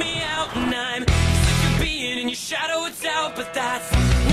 me out, and I'm sick of being in your shadow. It's out, but that's.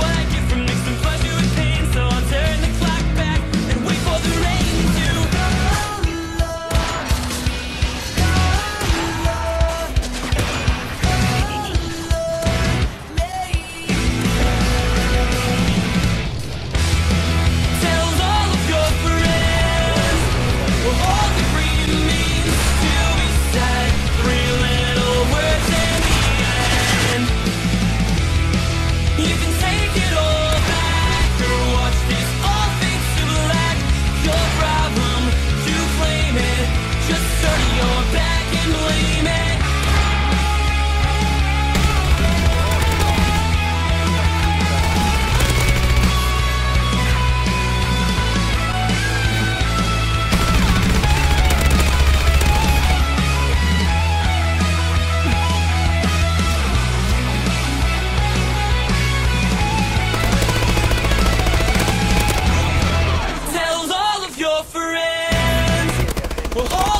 어!